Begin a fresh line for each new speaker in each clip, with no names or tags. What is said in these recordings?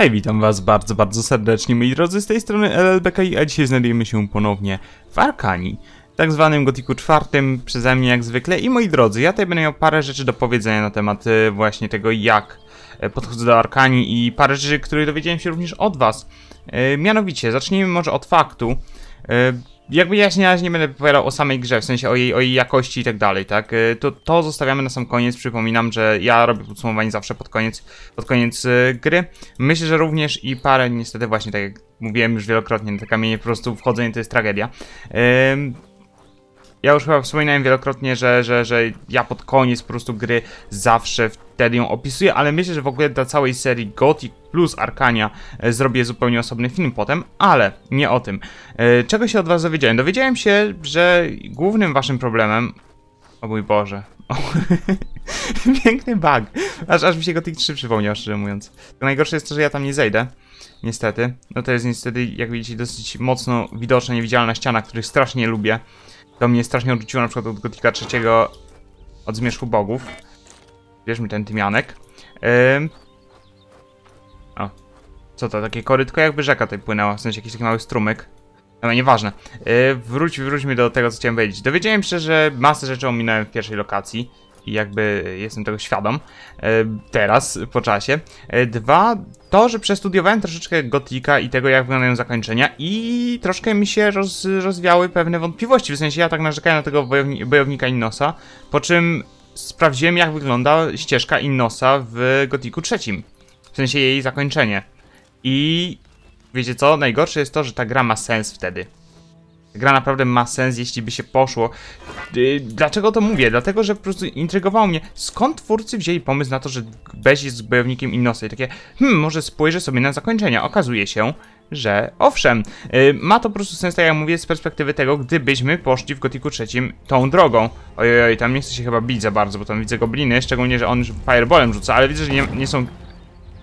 Hej, witam was bardzo, bardzo serdecznie, moi drodzy, z tej strony LLBKI, a dzisiaj znajdujemy się ponownie w Arkanii, tak zwanym Gotiku czwartym, przeze mnie jak zwykle. I moi drodzy, ja tutaj będę miał parę rzeczy do powiedzenia na temat e, właśnie tego, jak e, podchodzę do Arkanii i parę rzeczy, które dowiedziałem się również od was. E, Mianowicie, zacznijmy może od faktu, e, jakby ja się na razie nie będę opowiadał o samej grze, w sensie o jej, o jej jakości i tak dalej, tak? Y, To, to zostawiamy na sam koniec. Przypominam, że ja robię podsumowanie zawsze pod koniec, pod koniec y, gry. Myślę, że również i parę, niestety właśnie, tak jak mówiłem już wielokrotnie, na te kamienie po prostu wchodzenie to jest tragedia. Ym, ja już chyba wspominałem wielokrotnie, że, że, że ja pod koniec po prostu gry zawsze wtedy ją opisuję, ale myślę, że w ogóle dla całej serii Gothic plus Arkania e, zrobię zupełnie osobny film potem, ale nie o tym. E, Czego się od was dowiedziałem? Dowiedziałem się, że głównym waszym problemem... O mój Boże. Piękny bug. Aż, aż mi się Gothic 3 przypomniał, szczerze mówiąc. To najgorsze jest to, że ja tam nie zejdę. Niestety. No to jest niestety, jak widzicie, dosyć mocno widoczna, niewidzialna ściana, których strasznie lubię. To mnie strasznie odrzuciło na przykład od Gotika trzeciego od Zmierzchu Bogów. Bierzmy ten tymianek. Ym... O. Co to? Takie korytko jakby rzeka tutaj płynęła, w sensie jakiś taki mały strumyk. No nieważne. Yy, wróć, wróćmy do tego, co chciałem powiedzieć. Dowiedziałem się, że masę rzeczy ominąłem w pierwszej lokacji. I jakby jestem tego świadom. Yy, teraz, po czasie. Yy, dwa, to, że przestudiowałem troszeczkę Gotika i tego, jak wyglądają zakończenia i troszkę mi się roz, rozwiały pewne wątpliwości. W sensie ja tak narzekałem na tego bojowni bojownika Innosa, po czym sprawdziłem, jak wygląda ścieżka Innosa w Gotiku trzecim. W sensie jej zakończenie. I wiecie co? Najgorsze jest to, że ta gra ma sens wtedy. Gra naprawdę ma sens, jeśli by się poszło. Yy, Dlaczego to mówię? Dlatego, że po prostu intrygowało mnie, skąd twórcy wzięli pomysł na to, że Bez jest bojownikiem Innosa i takie, hmm, może spojrzę sobie na zakończenia. Okazuje się, że owszem, yy, ma to po prostu sens, tak jak mówię, z perspektywy tego, gdybyśmy poszli w Gotiku trzecim tą drogą. Ojej, oj, tam nie chcę się chyba bić za bardzo, bo tam widzę gobliny, szczególnie, że on fireballem rzuca, ale widzę, że nie, nie są...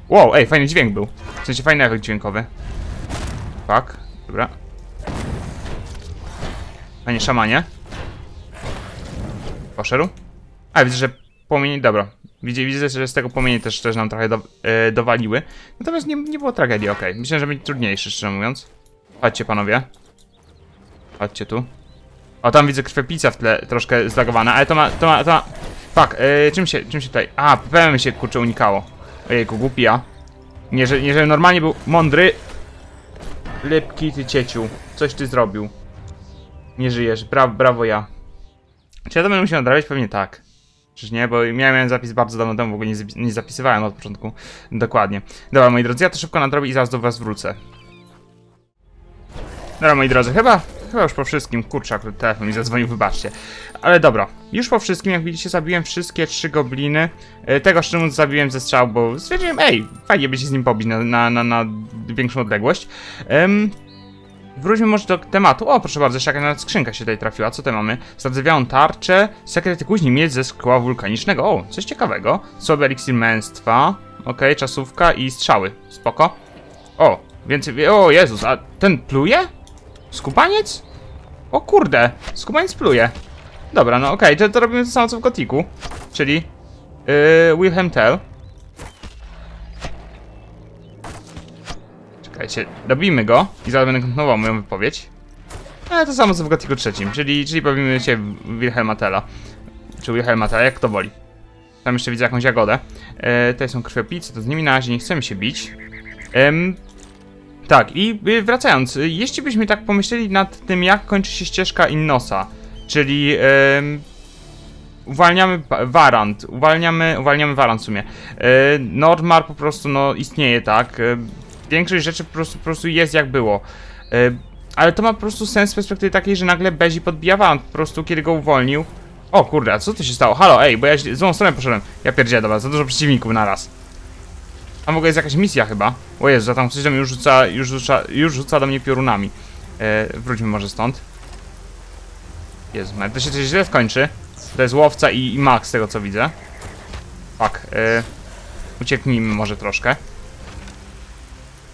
Wow, ej, fajny dźwięk był. W sensie fajny efekt dźwiękowy. Fuck, dobra. Panie szamanie. Poszedł? A, widzę, że płomienie... Dobra. Widzę, widzę, że z tego płomienie też, też nam trochę do, e, dowaliły. Natomiast nie, nie było tragedii, okej. Myślę, że będzie trudniejszy, szczerze mówiąc. Chodźcie, panowie. Chodźcie tu. O, tam widzę krwepica w tle, troszkę zlagowana, ale to ma, to ma, to ma... Fuck, e, czym się, czym się tutaj... A, PPM się, kurczę, unikało. Ojejku, głupi ja. Nie, że, nie, że normalnie był mądry. Lepki, ty cieciu. Coś ty zrobił. Nie żyjesz. Brawo, brawo ja. Czy ja to będę musiał nadrabiać? Pewnie tak. Czyż nie? Bo miałem zapis bardzo dawno temu, w ogóle nie, nie zapisywałem od początku dokładnie. Dobra, moi drodzy, ja to szybko nadrobię i zaraz do was wrócę. Dobra, moi drodzy, chyba, chyba już po wszystkim. Kurczę, akurat telefon mi zadzwonił, wybaczcie. Ale dobra, już po wszystkim, jak widzicie, zabiłem wszystkie trzy gobliny. E, Tego szczerze zabiłem ze strzał, bo stwierdziłem, ej, fajnie by się z nim pobić na, na, na, na większą odległość. Em, Wróćmy może do tematu. O, proszę bardzo, jeszcze jakaś nawet skrzynka się tutaj trafiła. Co tutaj mamy? Zardzewiałą tarczę, sekrety kuźni, miedź ze szkła wulkanicznego. O, coś ciekawego. Słaby eliksir męstwa. Okej, czasówka i strzały. Spoko. O, więcej... O, Jezus, a ten pluje? Skubaniec? O kurde, skubaniec pluje. Dobra, no okej, to, to robimy to samo co w Gotiku. Czyli... Yy, Wilhelm Tell. Czekajcie, dobijmy go i zaraz będę kontynuował moją wypowiedź. Ale to samo co w Gotiku trzecim, czyli, czyli bawimy się Wilhelma Tella. Czy Wilhelma Tella, jak to woli. Tam jeszcze widzę jakąś jagodę. E, tutaj są krwiopice, to z nimi na razie nie chcemy się bić. Em, tak, i y, wracając, y, jeśli byśmy tak pomyśleli nad tym, jak kończy się ścieżka Innosa, czyli em, uwalniamy Warant, uwalniamy, uwalniamy Warant w sumie. E, Nordmar po prostu no, istnieje, tak? E, większość rzeczy po prostu, po prostu jest jak było. Ale to ma po prostu sens z perspektywy takiej, że nagle Bezi podbija Warant po prostu, kiedy go uwolnił. O kurde, a co to się stało? Halo, ej, bo ja złą stronę poszedłem. Ja pierdzielę, dobra, za dużo przeciwników naraz. W ogóle jest jakaś misja chyba. O Jezu, tam ktoś do mnie już rzuca, już rzuca, już rzuca do mnie piorunami. E, wróćmy może stąd. Jezu, to się coś źle skończy. To jest łowca i, i Max, z tego co widzę. Fuck, e, ucieknijmy może troszkę.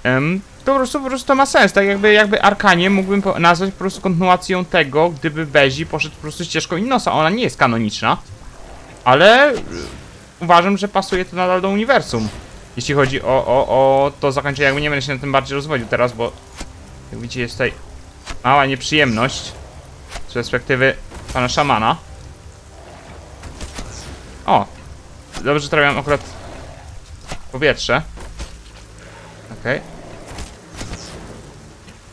Em, to po prostu, po prostu to ma sens, tak jakby, jakby Arkanie mógłbym nazwać po prostu kontynuacją tego, gdyby Bezi poszedł po prostu ścieżką Innosa. Ona nie jest kanoniczna, ale uważam, że pasuje to nadal do uniwersum. Jeśli chodzi o, o, o to zakończenie, jakby nie będę się na tym bardziej rozwodził teraz, bo jak widzicie jest tutaj mała nieprzyjemność z perspektywy pana szamana. O! Dobrze, trafiam akurat powietrze. Okej.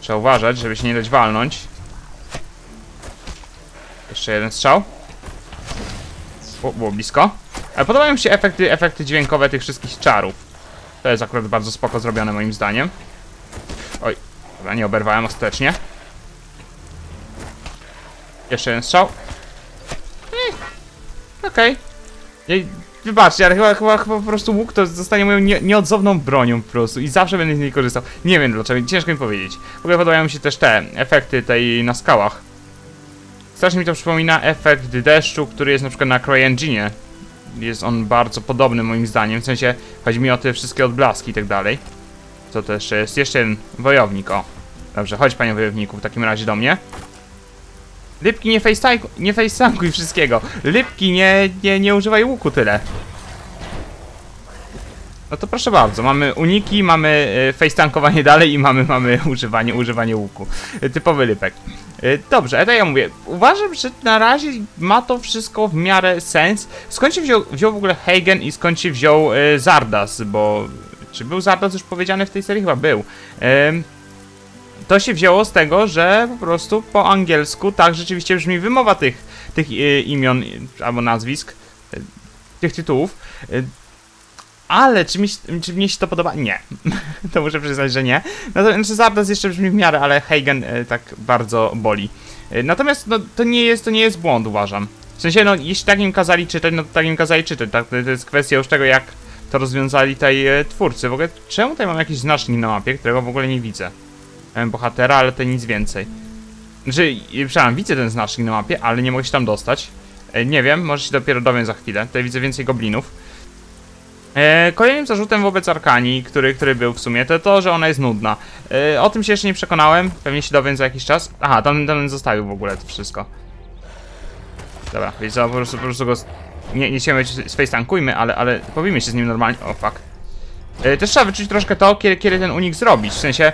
Trzeba uważać, żeby się nie dać walnąć. Jeszcze jeden strzał. O, było blisko. Ale podobają mi się efekty, efekty dźwiękowe tych wszystkich czarów. To jest akurat bardzo spoko zrobione moim zdaniem. Oj, dobra, nie oberwałem ostatecznie. Jeszcze jeden strzał. Okej. Okay. Wybaczcie, ale chyba, chyba, chyba po prostu łuk to zostanie moją nie, nieodzowną bronią po prostu i zawsze będę z niej korzystał. Nie wiem dlaczego, ciężko mi powiedzieć. W ogóle podobają mi się też te efekty tej na skałach. Strasznie mi to przypomina efekt deszczu, który jest na przykład na CryEngine. Jest on bardzo podobny moim zdaniem, w sensie chodzi mi o te wszystkie odblaski i tak dalej. Co to jeszcze jest? Jeszcze jeden wojownik, o. Dobrze, chodź panie wojowniku w takim razie do mnie. Lipki nie facetankuj, nie wszystkiego. Lipki nie, nie, nie używaj łuku tyle. No to proszę bardzo, mamy uniki, mamy y, facetankowanie dalej i mamy, mamy używanie, używanie łuku. Y, typowy lypek. Y, dobrze, to ja mówię, uważam, że na razie ma to wszystko w miarę sens. Skąd się wziął, wziął w ogóle Hagen i skąd się wziął Zardas, bo... Czy był Zardas już powiedziany w tej serii? Chyba był. Y, to się wzięło z tego, że po prostu po angielsku tak rzeczywiście brzmi wymowa tych, tych y, imion albo nazwisk, y, tych tytułów. Y, ale czy mi, czy mnie się to podoba? Nie. to muszę przyznać, że nie. Natomiast Zardas jeszcze brzmi w miarę, ale Hagen tak bardzo boli. Natomiast no, to, nie jest, to nie jest błąd, uważam. W sensie, no, jeśli tak im kazali czytać, no to tak im kazali czytać. Tak? To, jest kwestia już tego, jak to rozwiązali tutaj twórcy. W ogóle, czemu tutaj mam jakiś znacznik na mapie, którego w ogóle nie widzę? Bohatera, ale to nic więcej. Znaczy, przepraszam, widzę ten znacznik na mapie, ale nie mogę się tam dostać. E, nie wiem, może się dopiero dowiem za chwilę. Tutaj widzę więcej goblinów. E, kolejnym zarzutem wobec Arkani, który, który był w sumie, to to, że ona jest nudna. E, o tym się jeszcze nie przekonałem, pewnie się dowiem za jakiś czas. Aha, tam, tam zostawił w ogóle to wszystko. Dobra, więc po prostu, po prostu go... Nie, nie chciałem space tankujmy, ale, ale pobijmy się z nim normalnie. O, fuck. Też trzeba wyczuć troszkę to, kiedy, kiedy ten unik zrobić, w sensie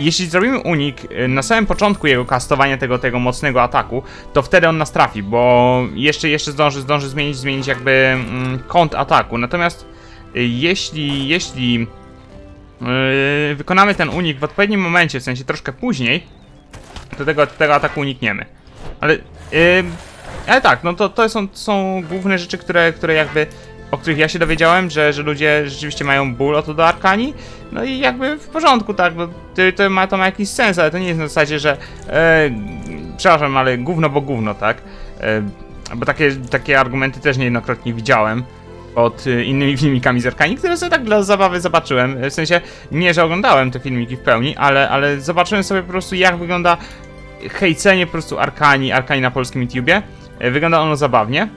jeśli zrobimy unik y, na samym początku jego kastowania tego, tego mocnego ataku, to wtedy on nas trafi, bo jeszcze, jeszcze zdąży, zdąży zmienić, zmienić jakby mm, kąt ataku. Natomiast y, jeśli, jeśli yy, wykonamy ten unik w odpowiednim momencie, w sensie troszkę później, to tego, tego ataku unikniemy. Ale, yy, ale tak, no to, to są, są główne rzeczy, które, które jakby o których ja się dowiedziałem, że, że ludzie rzeczywiście mają ból o to do Arkani. No i jakby w porządku, tak, bo to, to, ma, to ma jakiś sens, ale to nie jest na zasadzie, że e, przepraszam, ale gówno bo gówno, tak? E, bo takie, takie argumenty też niejednokrotnie widziałem pod e, innymi filmikami z Arkani, które sobie tak dla zabawy zobaczyłem. W sensie, nie, że oglądałem te filmiki w pełni, ale, ale zobaczyłem sobie po prostu jak wygląda hejcenie po prostu Arkani, Arkani na polskim YouTubie. E, wygląda ono zabawnie,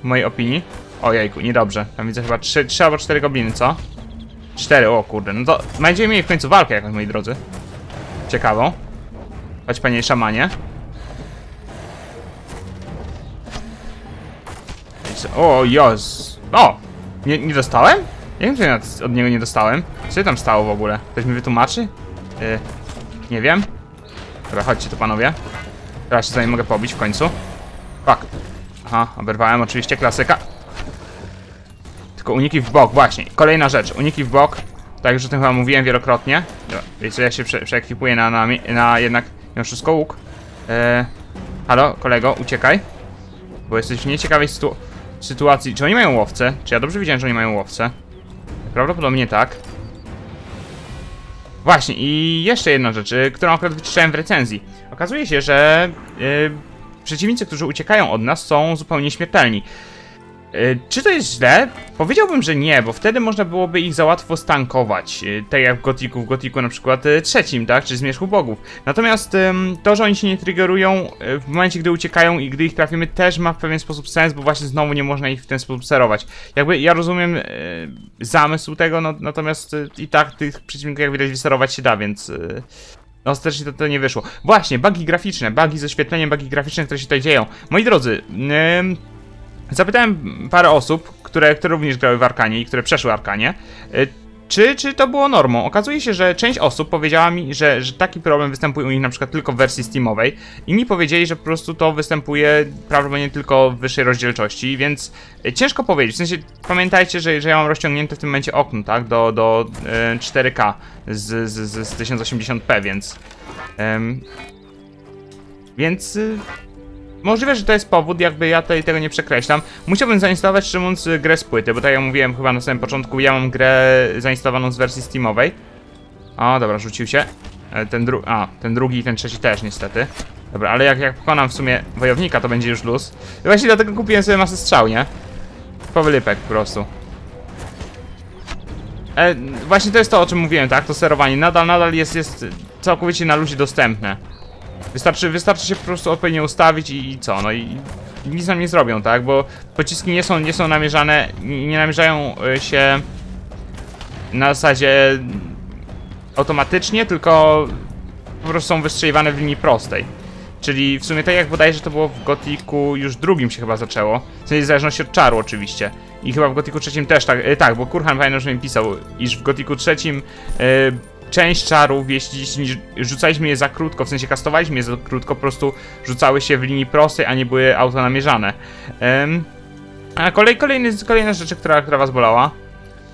w mojej opinii. Ojejku, niedobrze. Tam widzę chyba 3, 3 albo 4 gobliny, co? 4, o kurde. No to będziemy mieli w końcu walkę jakąś, moi drodzy. Ciekawą. Chodź, panie szamanie. O, jos. O! Nie, nie dostałem? Ja wiem, że ja od niego nie dostałem. Co tam stało w ogóle? Ktoś mi wytłumaczy? Yy, nie wiem. Dobra, chodźcie tu panowie. Teraz się nim mogę pobić w końcu. Fuck. Aha, oberwałem oczywiście klasyka. Tylko uniki w bok, właśnie. Kolejna rzecz, uniki w bok. Tak już o tym chyba mówiłem wielokrotnie. Wiecie, ja się prze przeekwipuję na, na, na jednak mimo wszystko łuk. Eee, halo, kolego, uciekaj. Bo jesteś w nieciekawej sytu sytuacji. Czy oni mają łowce? Czy ja dobrze widziałem, że oni mają łowce? Prawdopodobnie tak. Właśnie, i jeszcze jedna rzecz, y, którą akurat wyczyszczałem w recenzji. Okazuje się, że yy, przeciwnicy, którzy uciekają od nas, są zupełnie śmiertelni. E, czy to jest źle? Powiedziałbym, że nie, bo wtedy można byłoby ich za łatwo stankować. E, tak jak w Gotiku, w Gotiku na przykład e, trzecim, tak? Czy Zmierzchu Bogów. Natomiast to, że oni się nie triggerują w momencie, gdy uciekają i gdy ich trafimy, też ma w pewien sposób sens, bo właśnie znowu nie można ich w ten sposób serować. Jakby ja rozumiem zamysł tego, no, natomiast i tak tych przeciwników jak widać wyserować się da, więc... No, ostatecznie to, to nie wyszło. Właśnie, bugi graficzne, bugi z oświetleniem, bugi graficzne, które się tutaj dzieją. Moi drodzy, yy, Zapytałem parę osób, które, które również grały w Arkanie i które przeszły Arkanie, y, czy, czy to było normą? Okazuje się, że część osób powiedziała mi, że, że taki problem występuje u nich na przykład tylko w wersji Steamowej. Inni powiedzieli, że po prostu to występuje prawdopodobnie tylko w wyższej rozdzielczości, więc e, ciężko powiedzieć. W sensie pamiętajcie, że, że ja mam rozciągnięte w tym momencie okno, tak? Do, do e, 4K z, z, z, z 1080p, więc. więc. Możliwe, że to jest powód, jakby ja tutaj tego nie przekreślam. Musiałbym zainstalować, mówiąc, grę z płyty, bo tak jak mówiłem chyba na samym początku, ja mam grę zainstalowaną z wersji Steamowej. O, dobra, rzucił się. E, Ten dru... A, ten drugi i ten trzeci też niestety. Dobra, ale jak, jak pokonam w sumie wojownika, to będzie już luz. Właśnie dlatego kupiłem sobie masę strzał, nie? Powylypek po prostu. E, właśnie to jest to, o czym mówiłem, tak? To sterowanie nadal, nadal jest, jest całkowicie na ludzi dostępne. Wystarczy, wystarczy się po prostu odpowiednio ustawić i, i co, no i, i nic nam nie zrobią, tak? Bo pociski nie są, nie są namierzane, nie, namierzają y, się na zasadzie automatycznie, tylko po prostu są wystrzeliwane w linii prostej. Czyli w sumie tak jak bodajże to było w Gotiku już drugim się chyba zaczęło. W sensie w zależności od czaru oczywiście. I chyba w Gotiku trzecim też tak, y, tak, bo Kurhan pamiętam, że mi pisał, iż w Gotiku trzecim y, część czarów, jeśli, rzucaliśmy je za krótko, w sensie kastowaliśmy je za krótko, po prostu rzucały się w linii prostej, a nie były autonamierzane. Um, a kolej, kolejny, kolejna rzecz, która, która was bolała.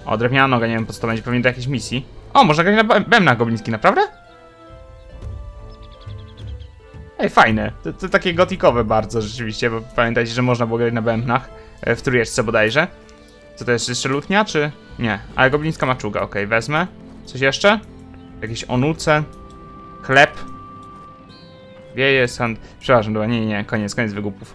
O, drewniana noga, nie wiem po co to będzie, pewnie do jakiejś misji. O, można grać na bębnach goblińskich, naprawdę? Ej, fajne. To, to takie gotikowe bardzo rzeczywiście, bo pamiętajcie, że można było grać na bębnach e, w trójeczce bodajże. Co to jest jeszcze lutnia, czy... Nie, ale goblińska maczuga, okej, wezmę. Coś jeszcze? Jakieś onuce? Chleb? Wieje, sand... Przepraszam, dobra, nie, nie, koniec, koniec wygupów.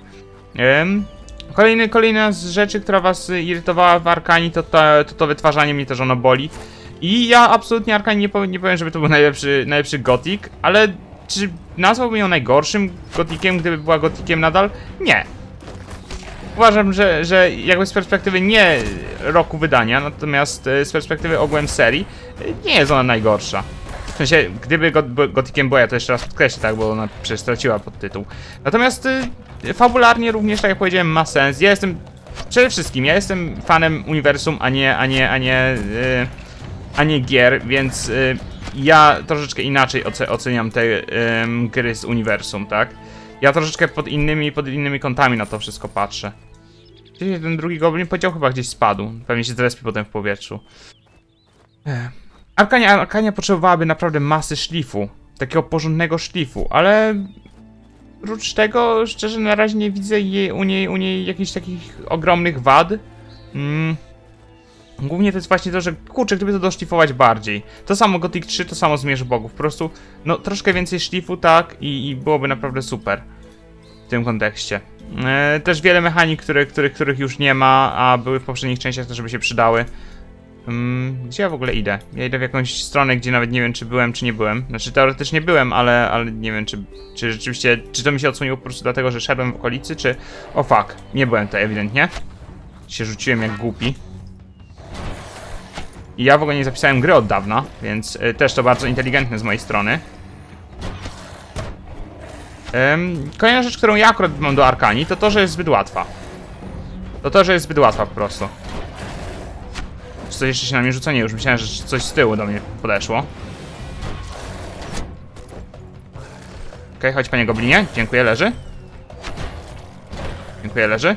Ym, kolejny, kolejna z rzeczy, która was irytowała w Arkanii, to to, to, to wytwarzanie mnie też ono boli. I ja absolutnie Arkanii nie powiem, nie powiem, żeby to był najlepszy, najlepszy gotik, ale czy nazwałbym ją najgorszym gotikiem, gdyby była gotikiem nadal? Nie. Uważam, że, że jakby z perspektywy nie roku wydania, natomiast e, z perspektywy ogółem serii, e, nie jest ona najgorsza. W sensie, gdyby go, bo- gotikiem była, ja to jeszcze raz podkreślę, tak, bo ona przecież straciła podtytuł. Natomiast y, fabularnie również, tak jak powiedziałem, ma sens. Ja jestem, przede wszystkim, ja jestem fanem uniwersum, a nie, a nie, a nie, a nie gier, więc ja troszeczkę inaczej oce, oceniam te gry z uniwersum, tak? Ja troszeczkę pod innymi, pod innymi kątami na to wszystko patrzę. Gdzieś ten drugi goblin powiedział chyba gdzieś spadł. Pewnie się zrespi potem w powietrzu. Arkania, Arkania potrzebowałaby naprawdę masy szlifu. Takiego porządnego szlifu, ale... Oprócz tego, szczerze, na razie nie widzę jej, u, niej, u niej jakichś takich ogromnych wad. Mm. Głównie to jest właśnie to, że kurczę, gdyby to doszlifować bardziej. To samo Gothic 3, to samo Zmierz Bogów. Po prostu, no troszkę więcej szlifu, tak, i, i byłoby naprawdę super w tym kontekście. E, też wiele mechanik, które, których, których już nie ma, a były w poprzednich częściach, to żeby się przydały. Mm, gdzie ja w ogóle idę? Ja idę w jakąś stronę, gdzie nawet nie wiem, czy byłem, czy nie byłem. Znaczy, teoretycznie byłem, ale, ale nie wiem, czy, czy rzeczywiście, czy to mi się odsłoniło po prostu dlatego, że szedłem w okolicy, czy... O fuck, nie byłem tutaj ewidentnie. Się rzuciłem jak głupi. I ja w ogóle nie zapisałem gry od dawna, więc y, też to bardzo inteligentne z mojej strony. Kolejna rzecz, którą ja akurat mam do Arkanii, to to, że jest zbyt łatwa. To to, że jest zbyt łatwa po prostu. Czy coś jeszcze się na mnie rzuca? Nie, już myślałem, że coś z tyłu do mnie podeszło. Okej, chodź panie goblinie. Dziękuję, leży. Dziękuję, leży.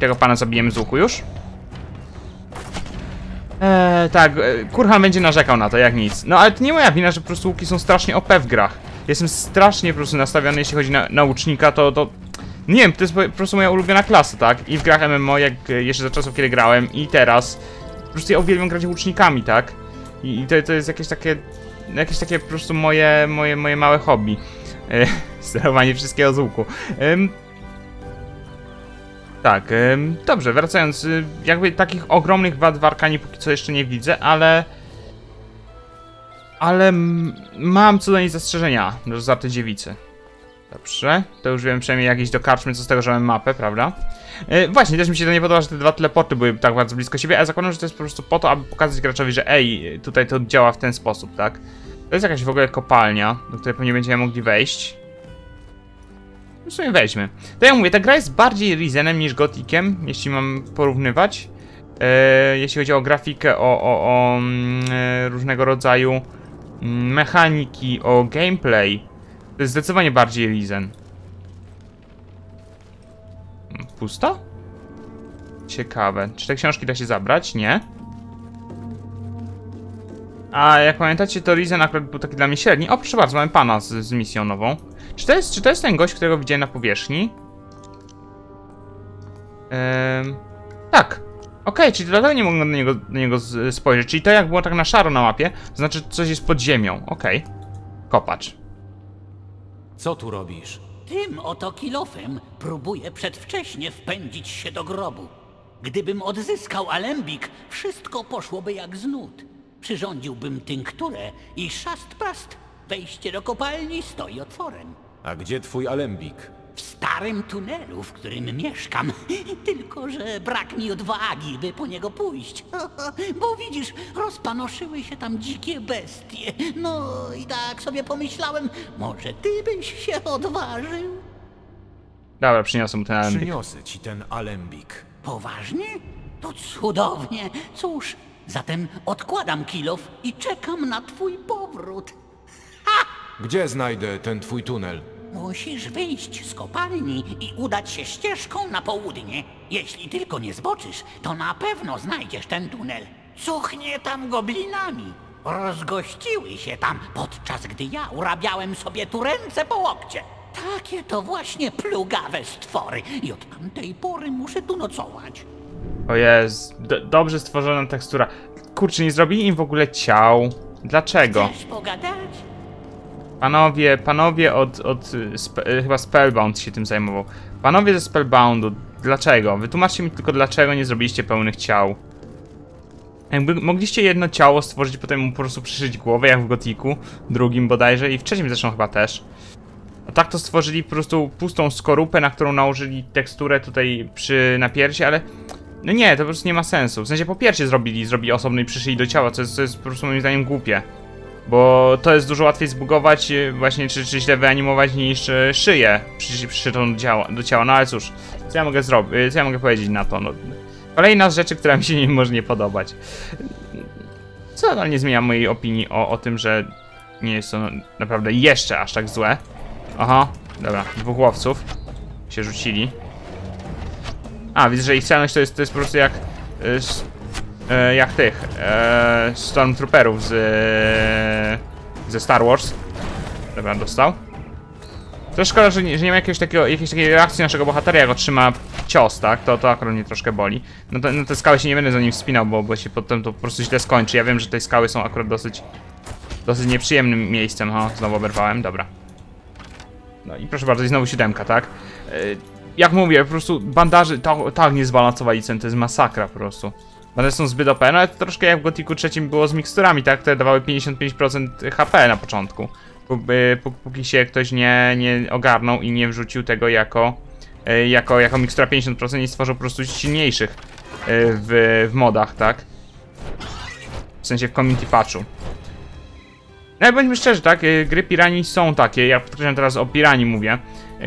Tego pana zabijemy z łuku już. Eee, tak, e, Kurhan będzie narzekał na to, jak nic. No ale to nie moja wina, że po prostu łuki są strasznie OP w grach. Jestem strasznie po prostu nastawiony, jeśli chodzi na, na łucznika, to, to... Nie wiem, to jest po prostu moja ulubiona klasa, tak? I w grach MMO, jak e, jeszcze za czasów, kiedy grałem, i teraz. Po prostu ja uwielbiam grać łucznikami, tak? I, i to, to jest jakieś takie... Jakieś takie po prostu moje, moje, moje małe hobby. E, sterowanie wszystkiego z łuku. Em, tak, dobrze, wracając, y, jakby takich ogromnych wad w Arkanie póki co jeszcze nie widzę, ale... Ale mam co do niej zastrzeżenia, do zarte dziewicy. Dobrze, to już wiem przynajmniej jakieś do karczmy, co z tego, że mam mapę, prawda? Y, właśnie, też mi się to nie podoba, że te dwa teleporty były tak bardzo blisko siebie, a zakładam, że to jest po prostu po to, aby pokazać graczowi, że ej, tutaj to działa w ten sposób, tak? To jest jakaś w ogóle kopalnia, do której pewnie będziemy mogli wejść. W sumie weźmy. To ja mówię, ta gra jest bardziej Rizenem niż Gotikiem, jeśli mam porównywać. E, jeśli chodzi o grafikę, o, o, o mm, e, różnego rodzaju mm, mechaniki, o gameplay. To jest zdecydowanie bardziej Rizen. Mm, Pusto? Ciekawe. Czy te książki da się zabrać? Nie. A jak pamiętacie, to Rizen akurat był taki dla mnie średni. O, proszę bardzo, mamy pana z, z misją nową. Czy to, jest, czy to jest ten gość, którego widziałem na powierzchni? Ehm, tak. Okej, czyli dlatego nie mogę na niego, na niego z- spojrzeć. Czyli to jak było tak na szaro na mapie, to znaczy coś jest pod ziemią. Okej. Kopacz.
Co tu robisz?
Tym oto kilofem próbuję przedwcześnie wpędzić się do grobu. Gdybym odzyskał alembik, wszystko poszłoby jak z nut. Przyrządziłbym tynkturę i szast past. Wejście do kopalni stoi otworem.
A gdzie twój alembik?
W starym tunelu, w którym mieszkam. Tylko, że brak mi odwagi, by po niego pójść. Bo widzisz, rozpanoszyły się tam dzikie bestie. No i tak sobie pomyślałem, może ty byś się odważył?
Dobra, przyniosę mu ten alembik.
Przyniosę ci ten alembik.
Poważnie? To cudownie. Cóż, zatem odkładam kilof i czekam na twój powrót.
Gdzie znajdę ten twój tunel?
Musisz wyjść z kopalni i udać się ścieżką na południe. Jeśli tylko nie zboczysz, to na pewno znajdziesz ten tunel. Cuchnie tam goblinami. Rozgościły się tam, podczas gdy ja urabiałem sobie tu ręce po łokcie. Takie to właśnie plugawe stwory i od tamtej pory muszę tu nocować.
O jest, dobrze stworzona tekstura. Kurczę, nie zrobili im w ogóle ciał. Dlaczego? Panowie, panowie od, od y, spe, y, chyba Spellbound się tym zajmował. Panowie ze Spellboundu, dlaczego? Wytłumaczcie mi tylko, dlaczego nie zrobiliście pełnych ciał. Jakby mogliście jedno ciało stworzyć, potem mu po prostu przyszyć głowę, jak w Gotiku, drugim bodajże i w trzecim zresztą chyba też. A tak to stworzyli po prostu pustą skorupę, na którą nałożyli teksturę tutaj przy napiersi, ale... No nie, to po prostu nie ma sensu. W sensie po pierwsze zrobili, zrobili osobno i do ciała, co jest, co jest po prostu moim zdaniem głupie. Bo to jest dużo łatwiej zbugować, y, właśnie czy, czy źle wyanimować niż y, szyję przy, przyszitą do ciała, do ciała. No ale cóż, co ja mogę zrobić, co ja mogę powiedzieć na to? No, kolejna z rzeczy, która mi się nie może nie podobać. Co nadal nie zmienia mojej opinii o, o tym, że nie jest to naprawdę jeszcze aż tak złe. Aha, dobra, dwóch łowców się rzucili. A, widzę, że ich celność to jest, to jest po prostu jak... y, e, jak tych e, Stormtrooperów z ze Star Wars. Dobra, dostał. To szkoda, że nie, że nie ma jakiegoś takiego, jakiejś takiej reakcji naszego bohatera, jak otrzyma cios, tak? To, to akurat mnie troszkę boli. No, to, no te skały się nie będę za nim wspinał, bo, bo się potem to po prostu źle skończy. Ja wiem, że te skały są akurat dosyć dosyć nieprzyjemnym miejscem. O, znowu oberwałem, dobra. No i proszę bardzo, i znowu siódemka, tak? E, jak mówię, po prostu bandaży tak, tak nie zbalansowali cen, to jest masakra po prostu. Bandaże są zbyt OP, no ale to troszkę jak w Gotiku trzecim było z miksturami, tak? Które dawały 55% HP na początku. Póki, póki się ktoś nie, nie ogarnął i nie wrzucił tego jako, e, jako, jako mikstura 50% i stworzył po prostu silniejszych e, w, w modach, tak? W sensie w community patchu. No ale bądźmy szczerzy, tak? y, Gry Pirani są takie, ja podkreślam teraz o Pirani mówię.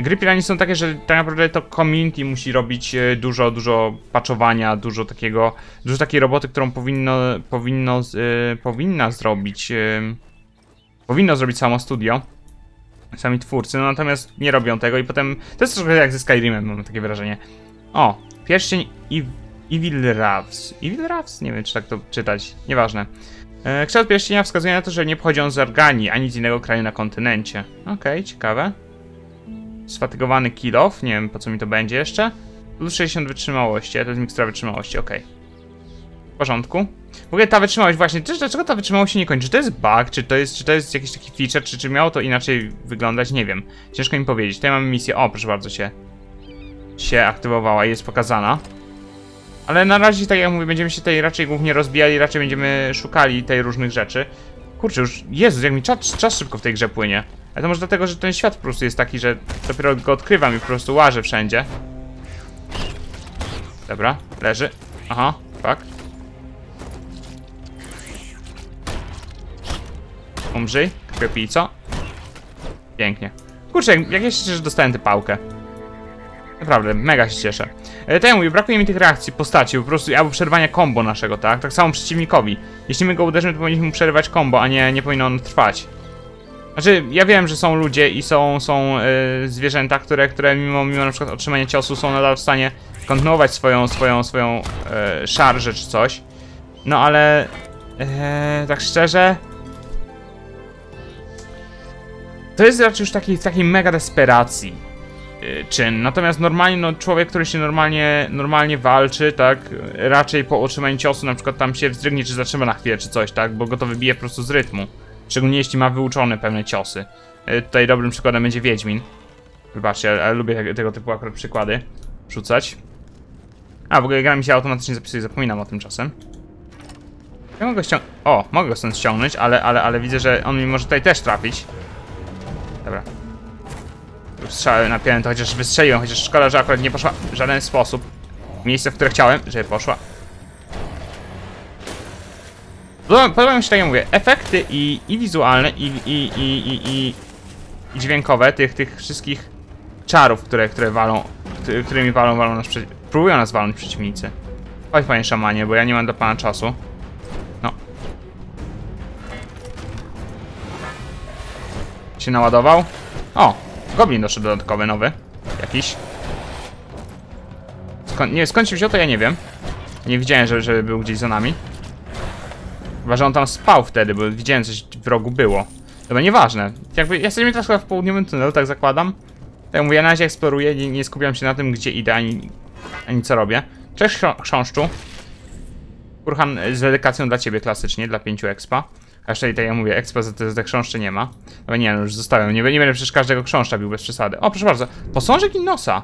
Gry Pirani są takie, że tak naprawdę to community musi robić y, dużo, dużo patchowania, dużo takiego, dużo takiej roboty, którą powinno, powinno, y, powinna zrobić, y, powinno zrobić samo studio. Sami twórcy, no natomiast nie robią tego i potem, to jest trochę jak ze Skyrimem, mam takie wrażenie. O, pierścień Ev Evil Ravs. Evil Ravs? Nie wiem, czy tak to czytać, nieważne. E, Kształt pierścienia wskazuje na to, że nie pochodzi on z Arganii, ani z innego kraju na kontynencie. Okej, ciekawe. Sfatygowany kill off, nie wiem po co mi to będzie jeszcze. Plus 60 wytrzymałości, to jest mikstura wytrzymałości, okej. W porządku. W ogóle ta wytrzymałość, właśnie, też dlaczego ta wytrzymałość się nie kończy? Czy to jest bug, czy to jest, czy to jest jakiś taki feature, czy, czy miało to inaczej wyglądać? Nie wiem. Ciężko mi powiedzieć. Tutaj mamy misję, o proszę bardzo, się, się aktywowała jest pokazana. Ale na razie, tak jak mówię, będziemy się tutaj raczej głównie rozbijali, raczej będziemy szukali tej różnych rzeczy. Kurczę, już, Jezus, jak mi czas, czas szybko w tej grze płynie. Ale to może dlatego, że ten świat po prostu jest taki, że dopiero go odkrywam i po prostu łażę wszędzie. Dobra, leży. Aha, fuck. Umrzyj, krwiopijco. Pięknie. Kurczę, jak jak ja się cieszę, że dostałem tę pałkę. Naprawdę, mega się cieszę. E, tak jak mówię, brakuje mi tych reakcji postaci, po prostu albo przerwania combo naszego, tak? Tak samo przeciwnikowi. Jeśli my go uderzymy, to powinniśmy mu przerywać combo, a nie, nie powinno on trwać. Znaczy, ja wiem, że są ludzie i są, są e, zwierzęta, które, które mimo, mimo na przykład otrzymania ciosu są nadal w stanie kontynuować swoją, swoją, swoją e, szarżę czy coś. No ale, e, tak szczerze, to jest raczej już taki, takiej mega desperacji czyn. Natomiast normalnie, no, człowiek, który się normalnie, normalnie walczy, tak, raczej po otrzymaniu ciosu na przykład tam się wzdrygnie, czy zatrzyma na chwilę, czy coś, tak, bo go to wybije po prostu z rytmu. Szczególnie jeśli ma wyuczone pewne ciosy. Y, Tutaj dobrym przykładem będzie Wiedźmin. Wybaczcie, ale, ale lubię te- tego typu akurat przykłady rzucać. A, w ogóle gra mi się automatycznie zapisuje, zapominam o tym czasem. Ja mogę ściągnąć... O, mogę go stąd ściągnąć, ale, ale, ale widzę, że on mi może tutaj też trafić. Dobra. Strzały napięłem, to chociaż wystrzeliłem, chociaż szkoda, że akurat nie poszła w żaden sposób. Miejsce, w które chciałem, żeby poszła. Podoba, mi się, tak jak mówię, efekty i, i wizualne, i, i, i, i, i, dźwiękowe tych, tych wszystkich czarów, które, które walą, który- którymi walą, walą nas. Próbują nas walnąć przeciwnicy. Chodź, panie szamanie, bo ja nie mam do pana czasu. No. Się naładował. O, goblin doszedł dodatkowy, nowy. Jakiś. Skąd, nie, skąd się wziął, to ja nie wiem. Nie widziałem, żeby, żeby był gdzieś za nami. Chyba, że on tam spał wtedy, bo widziałem coś w rogu było. Dobra, nieważne. Jakby, jesteśmy teraz chyba w południowym tunelu, tak zakładam. Tak mówię, na razie eksploruję, nie, nie skupiam się na tym, gdzie idę, ani, ani co robię. Cześć, chrząszczu. Kurhan z dedykacją dla ciebie klasycznie, dla 5 expa. A jeszcze tak jak mówię, expa za te, za te nie ma. No nie, no już zostawiam. Nie, nie będę przecież każdego chrząszcza bił bez przesady. O, proszę bardzo. Posążek Innosa.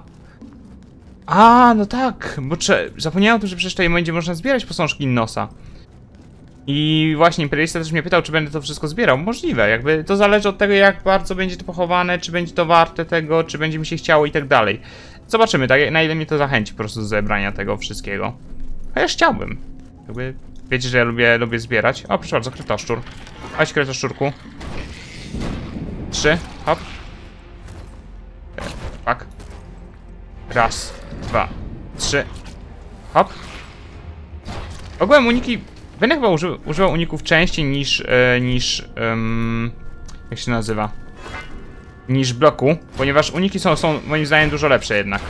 A, no tak, bo zapomniałem o tym, że przecież tutaj będzie można zbierać posążki Innosa. I właśnie Imperialista też mnie pytał, czy będę to wszystko zbierał. Możliwe, jakby to zależy od tego, jak bardzo będzie to pochowane, czy będzie to warte tego, czy będzie mi się chciało i tak dalej. Zobaczymy, tak, na ile mnie to zachęci po prostu do zebrania tego wszystkiego. Chociaż chciałbym. Jakby, wiecie, że ja lubię, lubię zbierać. O, proszę bardzo, kretoszczur. Chodź, kretoszczurku. Trzy, hop. Tak. Raz, dwa, trzy. Hop. Ogółem uniki... Będę chyba uży, używał uników częściej niż... E, niż... jak się nazywa? Niż bloku, ponieważ uniki są, są moim zdaniem dużo lepsze jednak.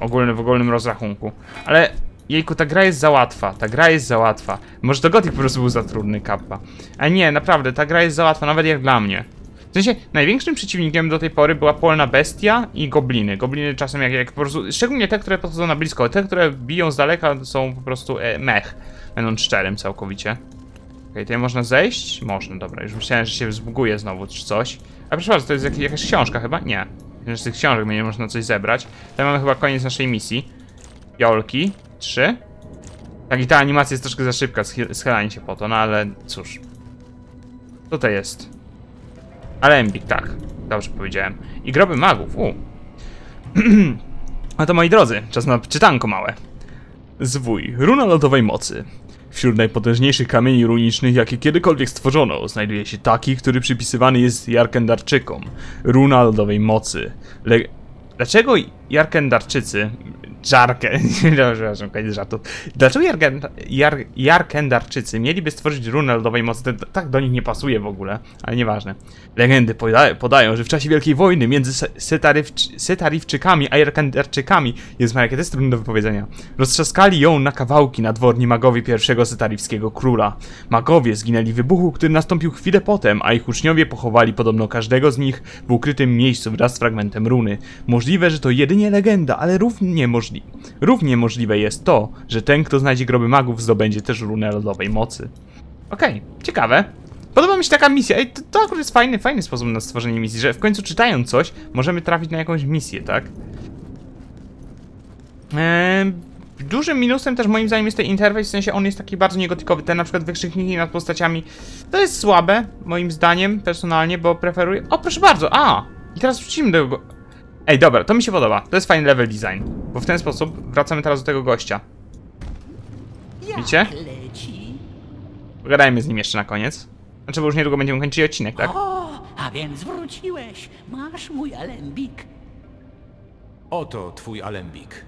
Ogólny, w ogólnym rozrachunku. Ale jejku, ta gra jest za łatwa, ta gra jest za łatwa. Może to Gothic po prostu był za trudny, kappa. Ale nie, naprawdę, ta gra jest za łatwa, nawet jak dla mnie. W sensie, największym przeciwnikiem do tej pory była polna bestia i gobliny. Gobliny czasem jak, jak po prostu, szczególnie te, które podchodzą na blisko, te, które biją z daleka są po prostu e, mech. Będąc szczerym całkowicie. Okej, okay, tutaj można zejść? Można, dobra, już myślałem, że się zbuguje znowu czy coś. A proszę bardzo, to jest jak, jakaś książka chyba? Nie. Z tych książek będzie można coś zebrać. Tutaj mamy chyba koniec naszej misji. Jolki. Trzy. Tak i ta animacja jest troszkę za szybka, schylanie się po to, no ale cóż. Tutaj jest. Alembik, tak. Dobrze powiedziałem. I groby magów, u. A to moi drodzy, czas na czytanko małe. Zwój. Runa lodowej mocy. Wśród najpotężniejszych kamieni runicznych, jakie kiedykolwiek stworzono, znajduje się taki, który przypisywany jest Jarkendarczykom. Runa lodowej mocy. Le... Dlaczego Jarkendarczycy... Żarkę... Przepraszam, koniec żartów. Dlaczego Jarken... Jar... Jarkendarczycy mieliby stworzyć runę lodowej mocy? To, tak do nich nie pasuje w ogóle, ale nieważne. Legendy poda podają, że w czasie Wielkiej Wojny między Se- Setarywczy- Setarywczykami a Jarkendarczykami jest jakie to jest trudne do wypowiedzenia. Roztrzaskali ją na kawałki nadworni magowie pierwszego setarywskiego króla. Magowie zginęli w wybuchu, który nastąpił chwilę potem, a ich uczniowie pochowali podobno każdego z nich w ukrytym miejscu wraz z fragmentem runy. Możliwe, że to jedynie legenda, ale równie, możli równie możliwe jest to, że ten, kto znajdzie groby magów, zdobędzie też runę lodowej mocy. Okej, ciekawe. Podoba mi się taka misja. Ej, to, to akurat jest fajny, fajny sposób na stworzenie misji, że w końcu czytając coś, możemy trafić na jakąś misję, tak? Eee, dużym minusem też moim zdaniem jest ten interfejs, w sensie on jest taki bardzo niegotykowy. Te na przykład wykrzykniki nad postaciami to jest słabe, moim zdaniem, personalnie, bo preferuję... O, proszę bardzo, a! I teraz wrócimy do. Ej, dobra, to mi się podoba. To jest fajny level design, bo w ten sposób wracamy teraz do tego gościa.
Jak
Widzicie?
leci?
Pogadajmy z nim jeszcze na koniec. Znaczy, bo już niedługo będziemy kończyć odcinek, tak?
O, A więc wróciłeś. Masz mój alembik.
Oto twój alembik.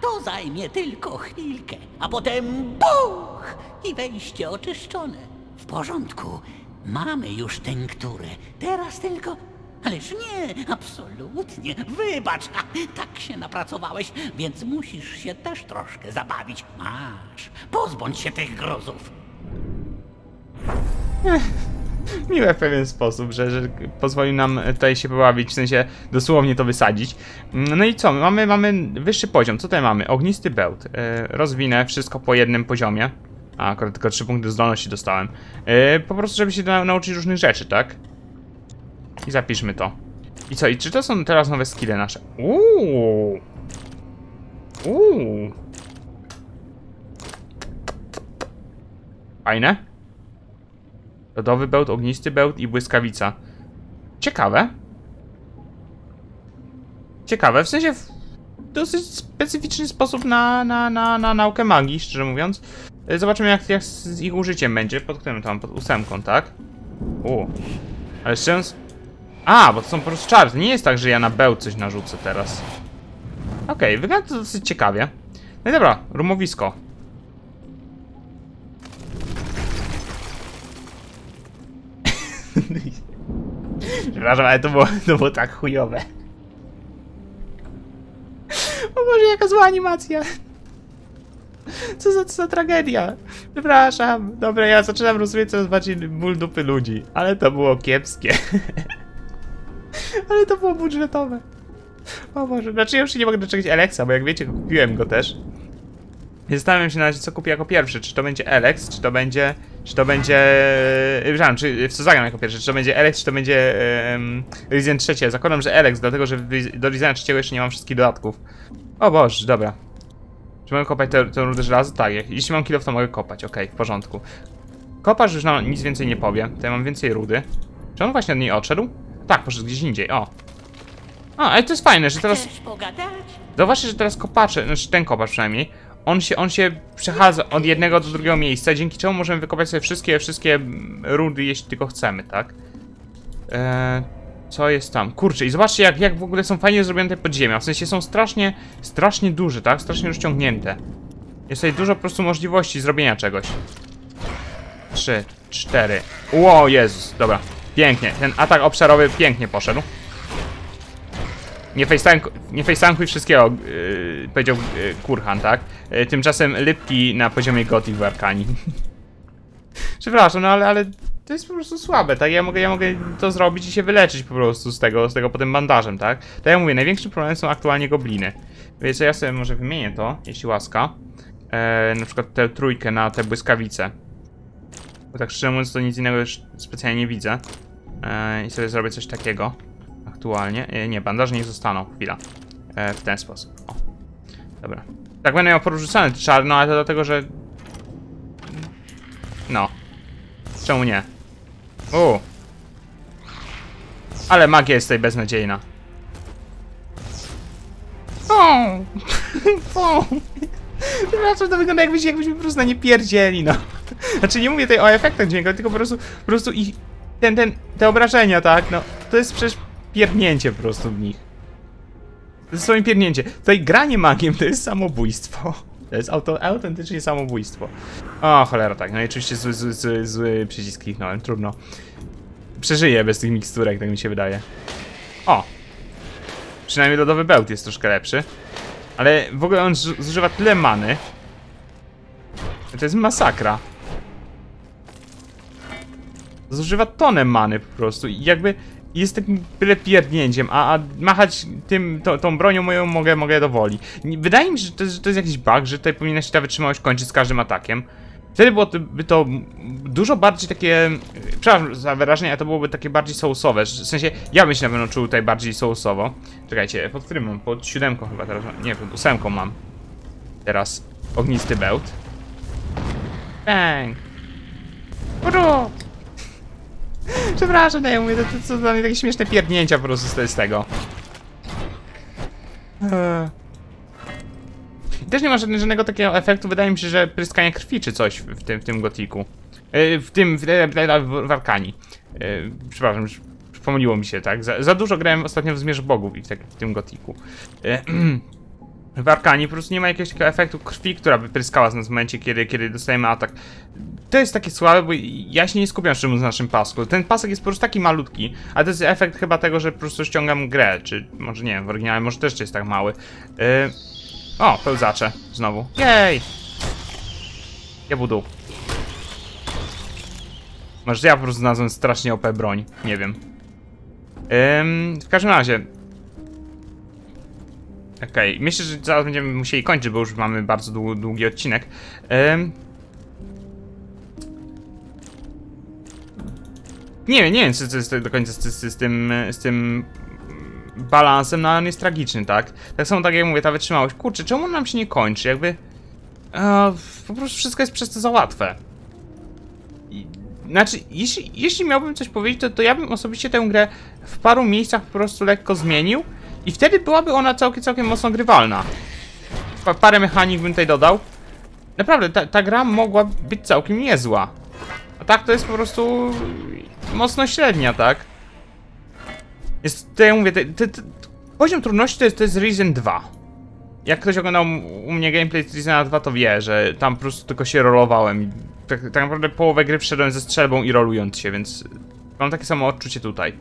To zajmie tylko chwilkę, a potem buch! I wejście oczyszczone. W porządku. Mamy już tenkturę. Teraz tylko... Ależ nie, absolutnie. Wybacz, ha, tak się napracowałeś, więc musisz się też troszkę zabawić. Masz, pozbądź się tych grozów.
Miłe w pewien sposób, że, że pozwolił nam tutaj się pobawić, w sensie dosłownie to wysadzić. No i co? Mamy, mamy wyższy poziom. Co tutaj mamy? Ognisty bełt. E, rozwinę wszystko po jednym poziomie. A, akurat tylko 3 punkty zdolności dostałem. E, po prostu, żeby się na, nauczyć różnych rzeczy, tak? I zapiszmy to. I co? I czy to są teraz nowe skille nasze? Uuu. Uuu. Fajne. Lodowy bełt, ognisty bełt i błyskawica. Ciekawe. Ciekawe, w sensie w dosyć specyficzny sposób na, na, na, na naukę magii, szczerze mówiąc. E, Zobaczymy jak, jak z ich użyciem będzie. Pod którym tam? Pod ósemką, tak? U. Ale szczerze. A, bo to są po prostu czary. Nie jest tak, że ja na bełt coś narzucę teraz. Okej, wygląda to dosyć ciekawie. No i dobra, rumowisko. Przepraszam, ale to było, to było tak chujowe. O Boże, jaka zła animacja. Co za, co za tragedia. Przepraszam. Dobra, ja zaczynam rozumieć coraz bardziej ból dupy ludzi. Ale to było kiepskie. ale to było budżetowe. O Boże, znaczy ja już nie mogę doczekać Alexa, bo jak wiecie, kupiłem go też. Zastanawiam się na razie, co kupię jako pierwszy. Czy to będzie Alex, czy to będzie. Czy to będzie. Yy, Przepraszam, czy w co zagram jako pierwszy? Czy to będzie Alex, czy to będzie. Um, Risen 3? Zakładam, że Alex, dlatego że do Risena 3 jeszcze nie mam wszystkich dodatków. O Boże, dobra. Czy mogę kopać tę rudę żelaza? Tak, jeśli mam kilof, to mogę kopać. Okej, w porządku. Koparz już nam nic więcej nie powie. Tutaj mam więcej rudy. Czy on właśnie od niej odszedł? Tak, poszedł gdzieś indziej. O. A, ale to jest fajne, że teraz. Zauważcie, że teraz kopacze, znaczy ten kopacz przynajmniej, on się, on się przechadza od jednego do drugiego miejsca, dzięki czemu możemy wykopać sobie wszystkie, wszystkie rudy, jeśli tylko chcemy, tak? Eee, co jest tam? Kurczę, i zobaczcie, jak, jak w ogóle są fajnie zrobione te podziemia. W sensie są strasznie, strasznie duże, tak? Strasznie rozciągnięte. Jest tutaj dużo po prostu możliwości zrobienia czegoś. Trzy, cztery. Ło, Jezus, dobra. Pięknie, ten atak obszarowy pięknie poszedł. Nie facetank, nie facetankuj wszystkiego, yy, powiedział yy, Kurhan, tak? Yy, tymczasem Lipki na poziomie Gothic w Arkani. Przepraszam, no ale, ale to jest po prostu słabe, tak? Ja mogę, ja mogę to zrobić i się wyleczyć po prostu z tego, z tego potem bandażem, tak? Tak jak mówię, największym problemem są aktualnie gobliny. Wiecie, ja sobie może wymienię to, jeśli łaska. E, na przykład tę trójkę na te błyskawice. Bo tak szczerze mówiąc, to nic innego już specjalnie nie widzę. E, I sobie zrobię coś takiego. Aktualnie. E, nie, bandaże nie zostaną. Chwila. E, w ten sposób. O. Dobra. Tak będę miał porzucane czarno, ale to dlatego, że... No. Czemu nie? U. Ale magia jest tutaj beznadziejna. O! o! Przepraszam, to wygląda jakbyś, jakbyśmy po prostu na nie pierdzieli, no. Znaczy nie mówię tutaj o efektach dźwiękowych, tylko po prostu, po prostu ich, ten, ten, te obrażenia, tak, no. To jest przecież pierdnięcie po prostu w nich. Jest swoje pierdnięcie. Tutaj granie magiem to jest samobójstwo. To jest auto, autentycznie samobójstwo. O, cholera, tak. No i oczywiście zły, zły, zły, zły przycisk kliknąłem, trudno. Przeżyję bez tych miksturek, tak mi się wydaje. O! Przynajmniej lodowy bełt jest troszkę lepszy. Ale w ogóle on zu- zużywa tyle many. To jest masakra. Zużywa tonę many po prostu i jakby jest takim byle pierdnięciem, a, a machać tym, to, tą bronią moją mogę, mogę dowoli. Wydaje mi się, że to, że to jest jakiś bug, że tutaj powinna się ta wytrzymałość kończyć z każdym atakiem. Wtedy było to, dużo bardziej takie. Przepraszam za wyrażenie, ale to byłoby takie bardziej sousowe. W sensie, ja bym się na pewno czuł tutaj bardziej sousowo. Czekajcie, pod którym mam? Pod siódemką chyba teraz. Nie, pod ósemką mam. Teraz ognisty bełt. Bang! Bro! Przepraszam, ja mówię, to, to, to mnie takie śmieszne pierdnięcia po prostu z, tego. Eee. Też nie ma żadnego, takiego efektu, wydaje mi się, że pryskanie krwi czy coś w, w tym, w tym gotiku. E, w tym, w, w, w Arkanii. E, przepraszam, pomyliło mi się, tak? Za, za dużo grałem ostatnio w Zmierz Bogów i w, tak, w tym gotiku. W Arkanii po prostu nie ma jakiegoś takiego efektu krwi, która by pryskała z nas w momencie, kiedy, kiedy dostajemy atak. To jest takie słabe, bo ja się nie skupiam szczerze z naszym pasku. Ten pasek jest po prostu taki malutki, ale to jest efekt chyba tego, że po prostu ściągam grę, czy może nie wiem, w oryginale może też jest tak mały. Yy... O, pełzacze, znowu. Jej! Ja budu. Może ja po prostu znalazłem strasznie OP broń, nie wiem. Ym, w każdym razie. Okej, okay. myślę, że zaraz będziemy musieli kończyć, bo już mamy bardzo długi, długi odcinek. Ym, nie wiem, nie wiem, co jest do końca z, z, z, tym, z tym balansem, no on jest tragiczny, tak? Tak samo tak jak mówię, ta wytrzymałość. Kurczę, czemu nam się nie kończy? Jakby... E, po prostu wszystko jest przez to za łatwe. I, znaczy, jeśli, jeśli miałbym coś powiedzieć, to, to ja bym osobiście tę grę w paru miejscach po prostu lekko zmienił i wtedy byłaby ona całkiem, całkiem mocno grywalna. Pa, parę mechanik bym tutaj dodał. Naprawdę, ta, ta gra mogła być całkiem niezła. A tak to jest po prostu mocno średnia, tak? Jest, to ja mówię, te, te, te, poziom trudności to jest, to jest Risen 2. Jak ktoś oglądał u mnie gameplay z Risena 2, to wie, że tam po prostu tylko się rolowałem. Tak, tak naprawdę połowę gry wszedłem ze strzelbą i rolując się, więc mam takie samo odczucie tutaj.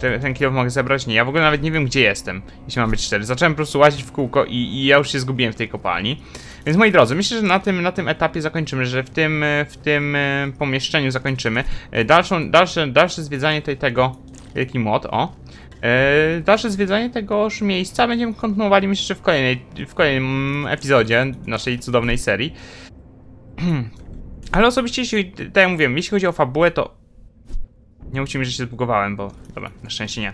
Ten, ten mogę zebrać? Nie, ja w ogóle nawet nie wiem, gdzie jestem, jeśli mam być szczery. Zacząłem po prostu łazić w kółko i, i ja już się zgubiłem w tej kopalni. Więc moi drodzy, myślę, że na tym, na tym etapie zakończymy, że w tym, w tym e, pomieszczeniu zakończymy. E, dalszą, dalsze, dalsze zwiedzanie tutaj tego Wielki młot, o. Yy, dalsze zwiedzanie tegoż miejsca będziemy kontynuowali myślę, w, kolejnej, w kolejnym epizodzie naszej cudownej serii. Ale osobiście, jeśli, tak jak mówiłem, jeśli chodzi o fabułę, to... Nie mi, że się zbugowałem, bo... Dobra, na szczęście nie.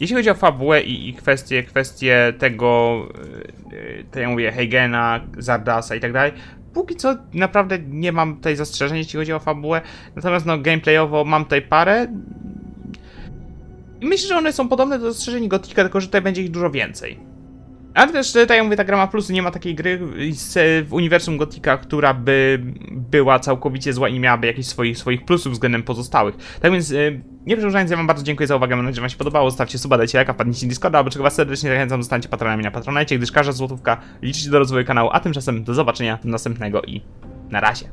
Jeśli chodzi o fabułę i, i kwestie, kwestie tego, yy, tak jak mówię, Heigena, Zardasa i tak dalej, póki co naprawdę nie mam tutaj zastrzeżeń, jeśli chodzi o fabułę. Natomiast no, gameplayowo mam tutaj parę. I myślę, że one są podobne do dostrzeżeń Gotika, tylko że tutaj będzie ich dużo więcej. Ale też, tak jak mówię, ta gra ma plusy, nie ma takiej gry w uniwersum Gotika, która by była całkowicie zła i miałaby jakieś swoich, swoich plusów względem pozostałych. Tak więc, yy, nie przedłużając, ja wam bardzo dziękuję za uwagę, mam nadzieję, że wam się podobało. Zostawcie suba, dajcie lajka, padnijcie Discorda, albo czego was serdecznie zachęcam, zostańcie patronami na Patronite, gdyż każda złotówka liczy się do rozwoju kanału, a tymczasem do zobaczenia następnego i na razie.